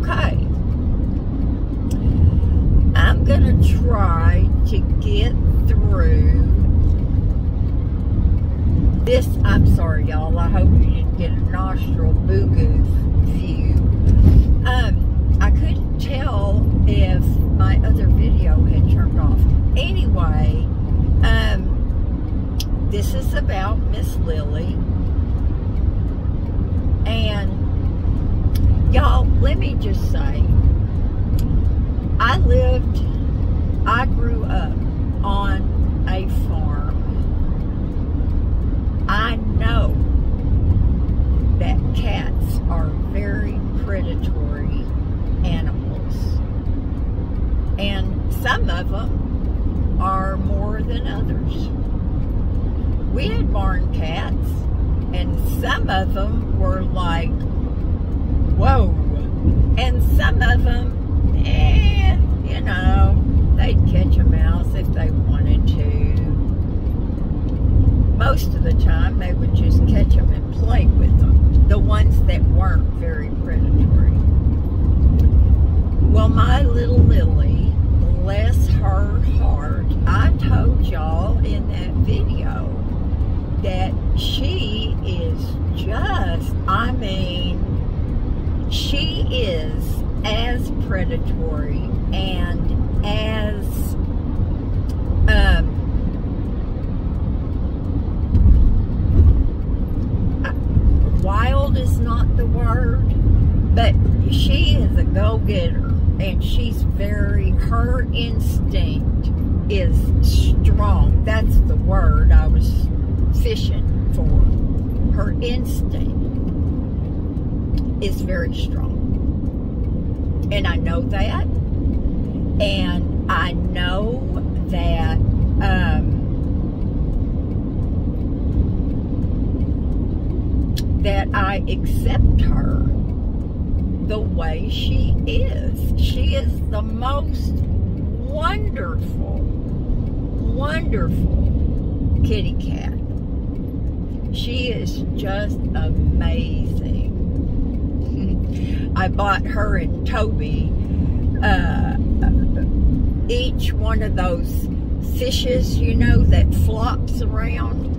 Okay. I'm going to try to get through this. I'm sorry, y'all. I hope you didn't get a nostril boo view. Um, I couldn't tell if my other video had turned off. Anyway, um, this is about Miss Lily. And y'all, let me just say, I lived, I grew up on a farm. I know that cats are very predatory animals. And some of them are more than others. We had barn cats, and some of them were like, whoa. And some of them, eh, you know, they'd catch a mouse if they wanted to. Most of the time, they would just catch them and play with them. The ones that weren't very predatory. Well, my little Lily, bless her heart, I told y'all in that video that she is just, I mean, she is as predatory and as um, wild is not the word, but she is a go-getter and she's very, her instinct is strong. That's the word I was fishing for. Her instinct is very strong. And I know that. And I know that um, that I accept her the way she is. She is the most wonderful, wonderful kitty cat. She is just amazing. I bought her and Toby uh, each one of those fishes, you know, that flops around.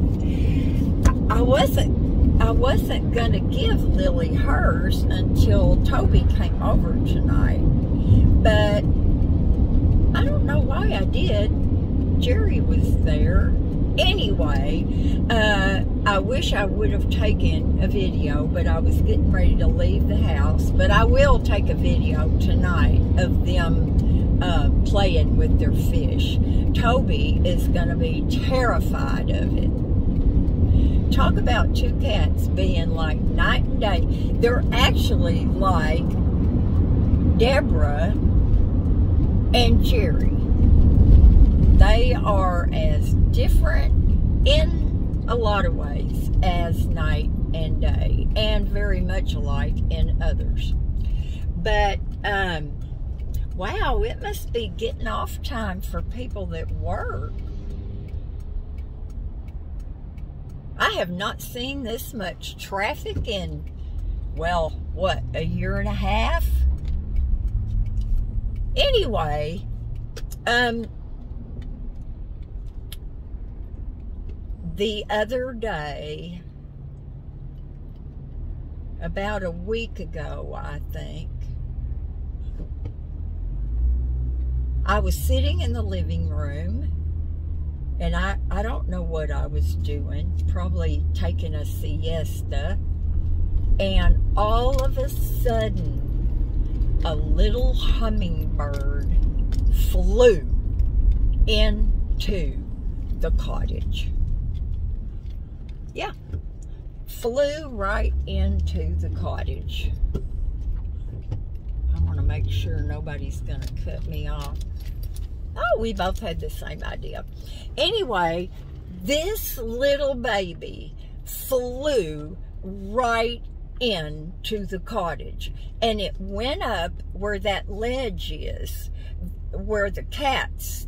I wasn't I wasn't gonna give Lily hers until Toby came over tonight. But I don't know why I did. Jerry was there. Anyway, uh, I wish I would have taken a video, but I was getting ready to leave the house. But I will take a video tonight of them uh, playing with their fish. Toby is going to be terrified of it. Talk about two cats being like night and day. They're actually like Deborah and Jerry. They are as different in a lot of ways as night and day, and very much alike in others. But, um, wow, it must be getting off time for people that work. I have not seen this much traffic in, well, what, a year and a half? Anyway, um, the other day, about a week ago, I think, I was sitting in the living room and I, I don't know what I was doing, probably taking a siesta. And all of a sudden, a little hummingbird flew into the cottage. Yeah, flew right into the cottage. I want to make sure nobody's going to cut me off. Oh, we both had the same idea. Anyway, this little baby flew right into the cottage and it went up where that ledge is, where the cats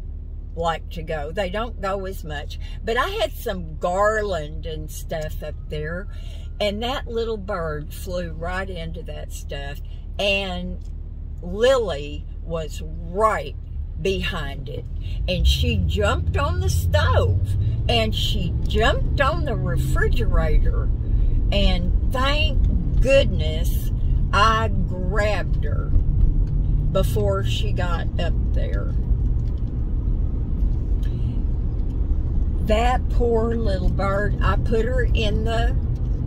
like to go. They don't go as much, but I had some garland and stuff up there And that little bird flew right into that stuff. And Lily was right behind it. And she jumped on the stove and she jumped on the refrigerator. And thank goodness I grabbed her before she got up there. That poor little bird, I put her in the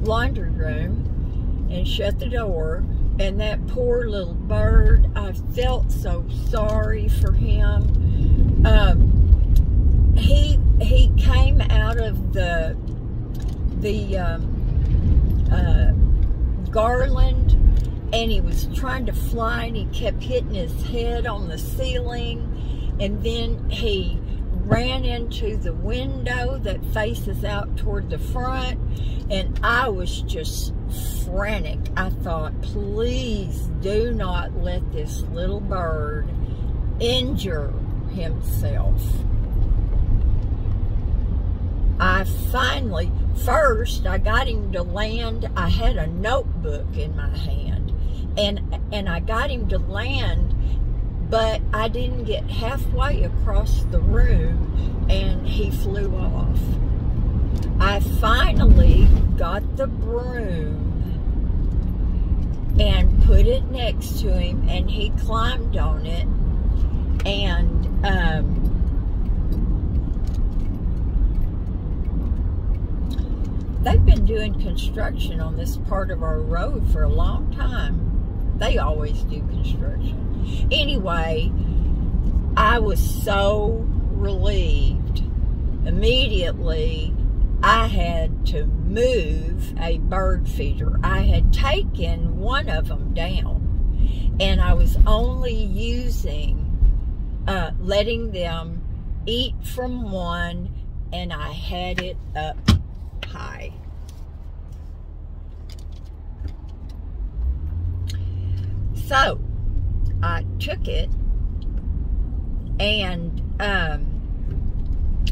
laundry room and shut the door and that poor little bird, I felt so sorry for him. Um, he he came out of the the um, uh, garland and he was trying to fly and he kept hitting his head on the ceiling and then he ran into the window that faces out toward the front and I was just frantic. I thought, please do not let this little bird injure himself. I finally, first, I got him to land. I had a notebook in my hand, and and I got him to land, but I didn't get halfway across the room, and he flew off. I finally got the broom and put it next to him, and he climbed on it, and um, they've been doing construction on this part of our road for a long time. They always do construction. Anyway, I was so relieved immediately I had to move a bird feeder. I had taken one of them down and I was only using, uh, letting them eat from one and I had it up high. So I took it and um,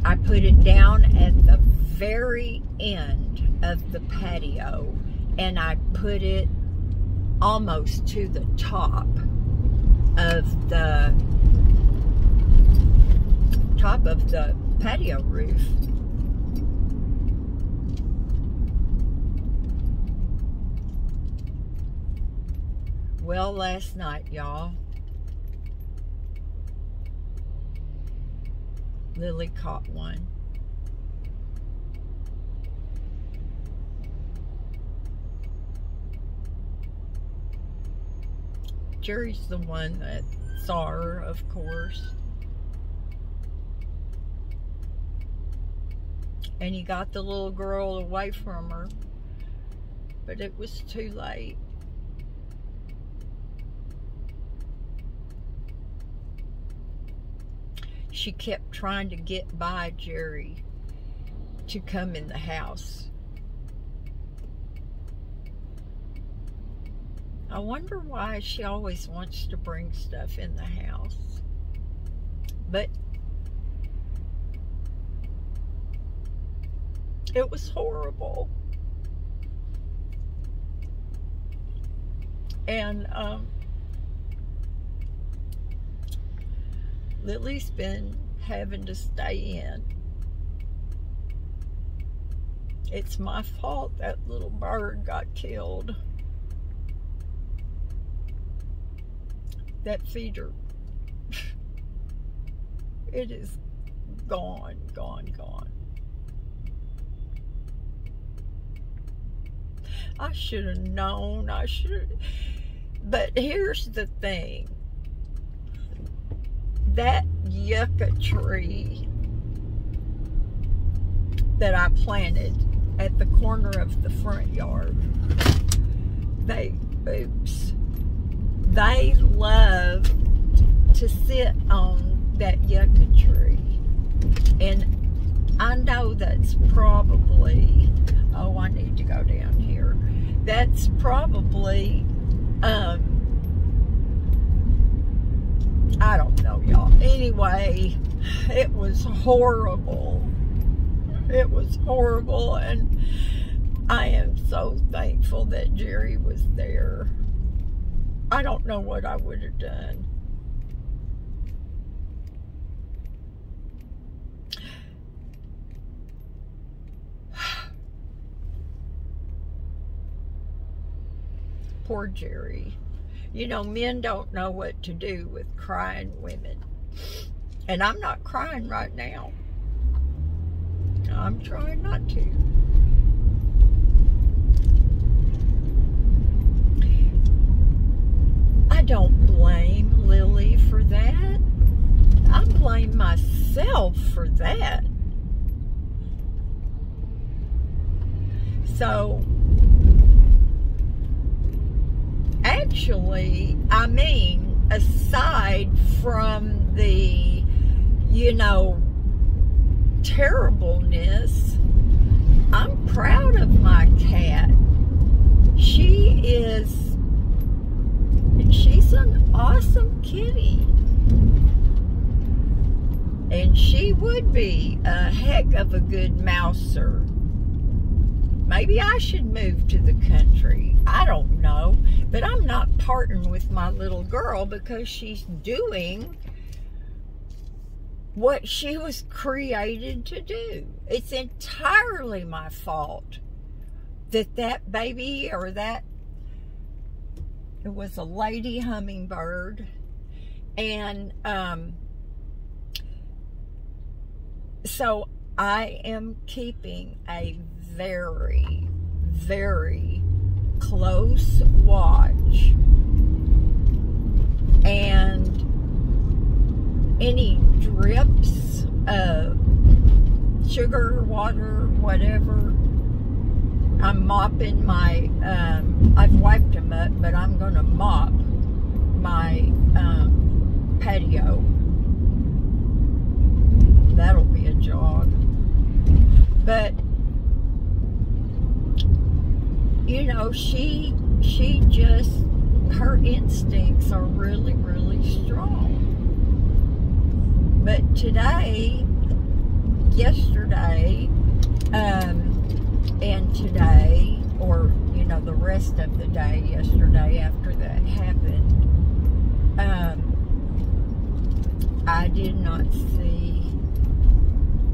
I put it down at the very end of the patio and I put it almost to the top of the top of the patio roof. Well, last night, y'all, Lily caught one. Jerry's the one that saw her, of course. And he got the little girl away from her. But it was too late. She kept trying to get by Jerry to come in the house. I wonder why she always wants to bring stuff in the house. But it was horrible. And um, Lily's been having to stay in. It's my fault that little bird got killed. that feeder, it is gone, gone, gone. I should have known. I should. But here's the thing. That yucca tree that I planted at the corner of the front yard, they, oops, they love to sit on that yucca tree. And I know that's probably, oh, I need to go down here. That's probably, um, I don't know, y'all. Anyway, it was horrible. It was horrible. And I am so thankful that Jerry was there. I don't know what I would have done. Poor Jerry. You know, men don't know what to do with crying women. And I'm not crying right now. I'm trying not to. I don't blame Lily for that. I blame myself for that. So, actually, I mean, aside from the, you know, terribleness, I'm proud of my cat. She is, she's an awesome kitty. And she would be a heck of a good mouser. Maybe I should move to the country. I don't know. But I'm not parting with my little girl because she's doing what she was created to do. It's entirely my fault that that baby or that it was a lady hummingbird and um, so I am keeping a very very close watch and any drips of sugar, water, whatever. I'm mopping my, um, I've wiped them up, but I'm going to mop my um, patio. That'll be a jog. But, you know, she, she just, her instincts are really, really strong. But today, yesterday, um, and today, or you know, the rest of the day yesterday after that happened, um, I did not see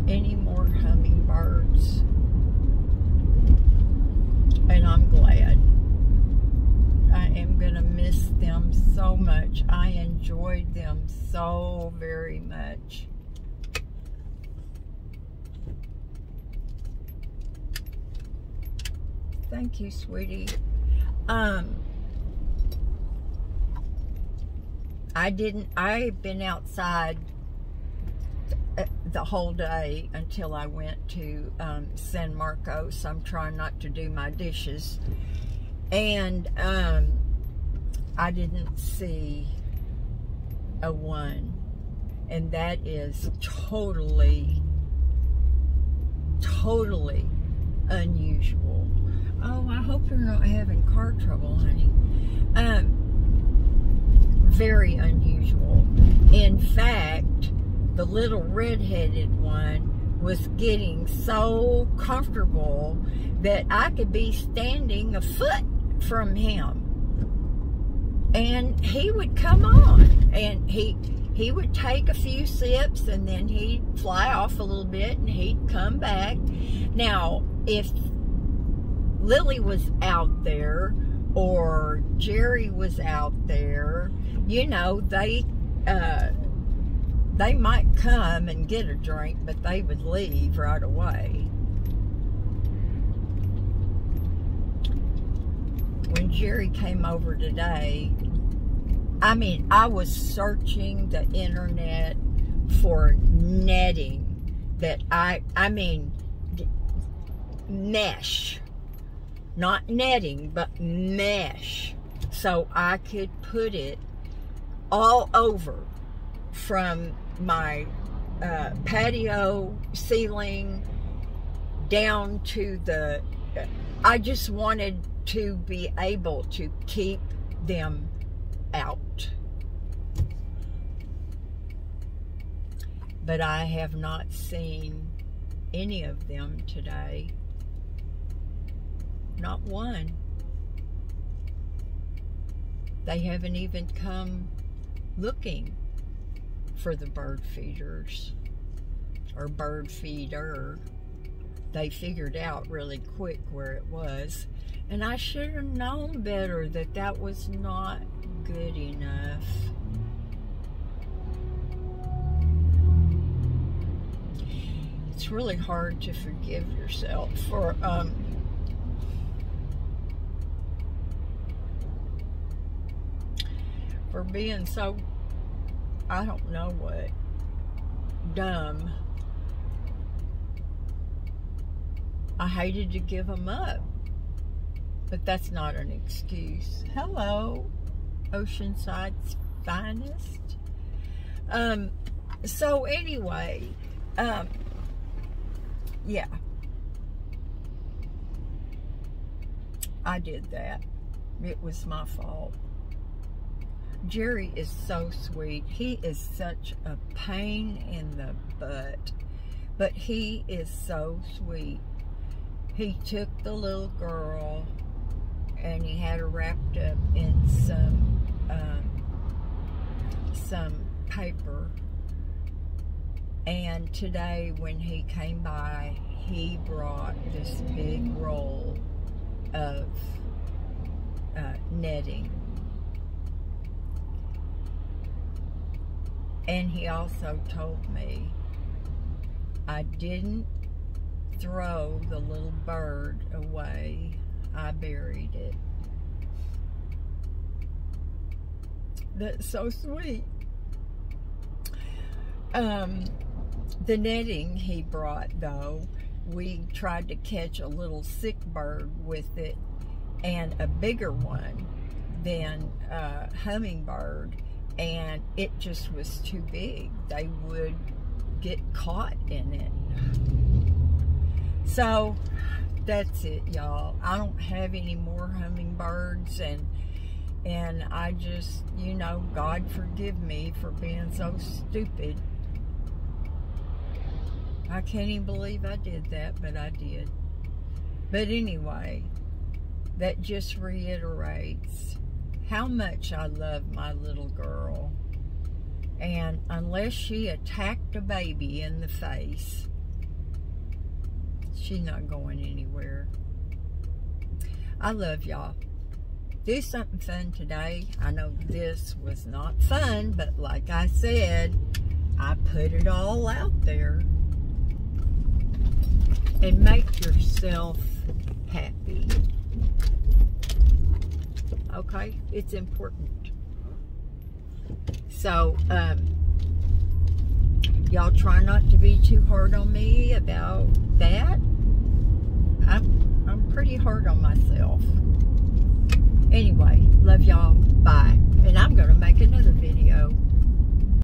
any more hummingbirds, and I'm glad. I am going to miss them so much. I enjoyed them so very much. Thank you, sweetie. Um, I didn't, I've been outside the whole day until I went to um, San Marcos. I'm trying not to do my dishes and um, I didn't see a one. And that is totally, totally unusual. Oh, I hope you're not having car trouble, honey. Um, very unusual. In fact, the little red-headed one was getting so comfortable that I could be standing a foot from him. And he would come on and he he would take a few sips and then he'd fly off a little bit and he'd come back. Now, if Lily was out there or Jerry was out there, you know, they uh, they might come and get a drink, but they would leave right away. when Jerry came over today, I mean, I was searching the internet for netting that I, I mean, mesh, not netting, but mesh. So I could put it all over from my uh, patio ceiling down to the, I just wanted to be able to keep them out. But I have not seen any of them today. Not one. They haven't even come looking for the bird feeders or bird feeder. They figured out really quick where it was. And I should have known better that that was not good enough. It's really hard to forgive yourself for um, for being so I don't know what dumb. I hated to give them up. But that's not an excuse. Hello, Oceanside's finest. Um, so anyway, um, yeah. I did that. It was my fault. Jerry is so sweet. He is such a pain in the butt, but he is so sweet. He took the little girl and he had her wrapped up in some um, some paper. And today, when he came by, he brought this big roll of uh, netting. And he also told me I didn't throw the little bird away I buried it. That's so sweet. Um, the netting he brought, though, we tried to catch a little sick bird with it and a bigger one than a hummingbird, and it just was too big. They would get caught in it. So that's it, y'all. I don't have any more hummingbirds and and I just, you know, God forgive me for being so stupid. I can't even believe I did that, but I did. But anyway, that just reiterates how much I love my little girl. And unless she attacked a baby in the face, She's not going anywhere. I love y'all. Do something fun today. I know this was not fun, but like I said, I put it all out there. And make yourself happy. Okay? It's important. So, um, y'all try not to be too hard on me about that. I'm, I'm pretty hard on myself. Anyway, love y'all. Bye. And I'm going to make another video.